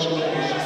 Thank you.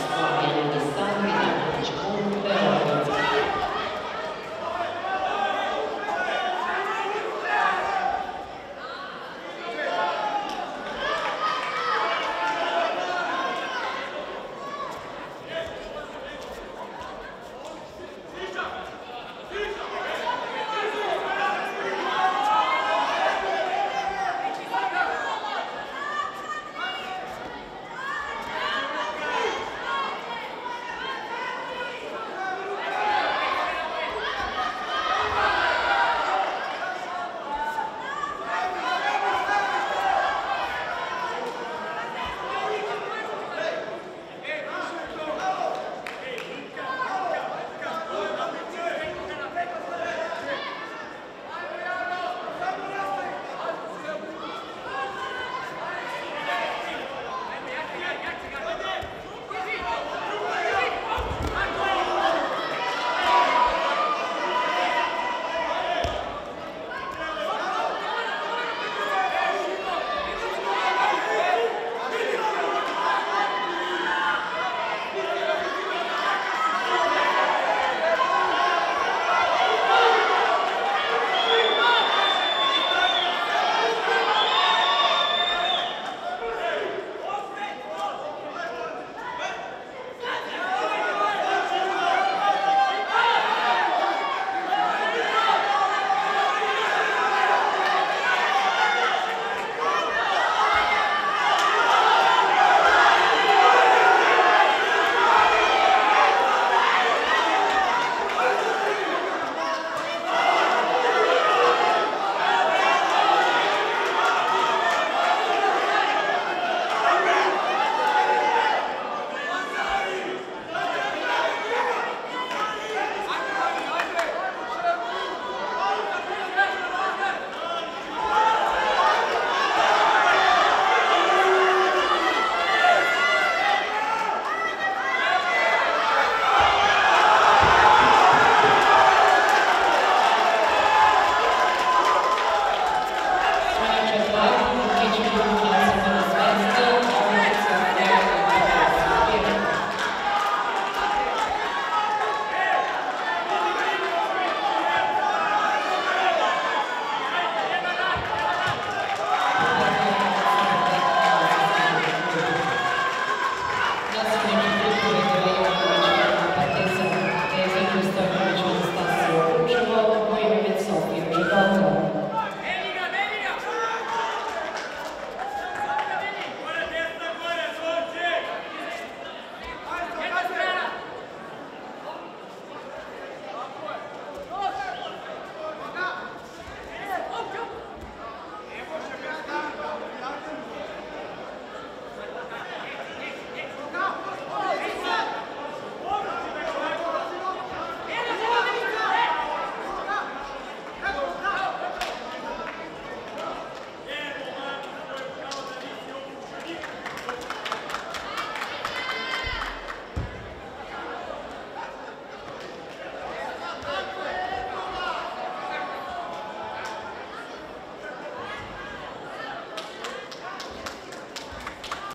You.